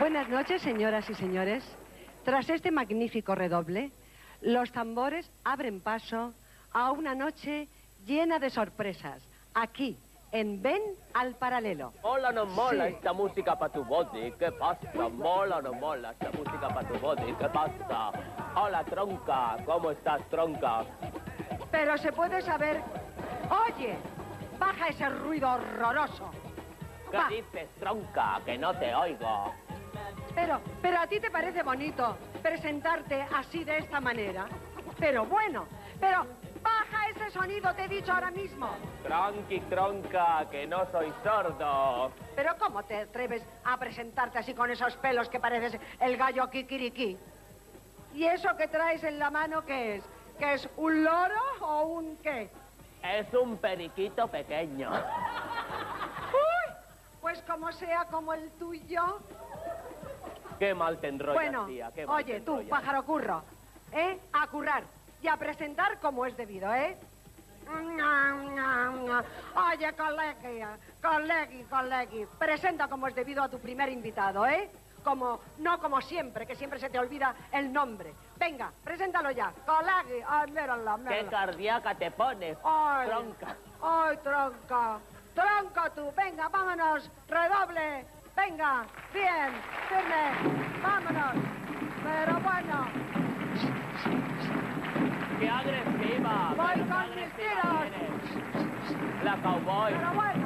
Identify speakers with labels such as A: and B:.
A: Buenas noches, señoras y señores. Tras este magnífico redoble, los tambores abren paso a una noche llena de sorpresas, aquí, en Ven al Paralelo.
B: Mola no mola
A: Sí.
B: esta música para tu body, ¿qué pasa? Mola no mola esta música para tu body, ¿qué pasa? Hola tronca, ¿cómo estás tronca?
A: Pero se puede saber... Oye, baja ese ruido horroroso.
B: ¿Qué
A: Va.
B: dices tronca? Que no te oigo.
A: Pero, pero a ti te parece bonito presentarte así de esta manera. Pero bueno, pero baja ese sonido, te he dicho ahora mismo.
B: Tranqui tronca, que no soy sordo.
A: Pero ¿cómo te atreves a presentarte así con esos pelos que pareces el gallo kikiriki? ¿Y eso que traes en la mano qué es? ¿Que es un loro o un qué?
B: Es un periquito pequeño.
A: ¡Uy! Pues como sea como el tuyo.
B: Qué mal te enrollas,
A: bueno,
B: tía, qué mal te
A: oye, tú, pájaro curro, ¿eh? A currar y a presentar como es debido, ¿eh? Oye, colegui, colegui, colegui, presenta como es debido a tu primer invitado, ¿eh? Como, no como siempre, que siempre se te olvida el nombre. Venga, preséntalo ya. Colegui, ah, mírala,
B: Qué
A: mírala.
B: cardíaca te pones,
A: Ay,
B: tronca.
A: Ay, tronca. Tronca tú. Venga, vámonos. Redoble. Venga. Bien. Firme. Vámonos. Pero bueno.
B: ¡Qué agresiva!
A: Voy con mis
B: agresiva
A: tiros.
B: La cowboy.
A: Pero.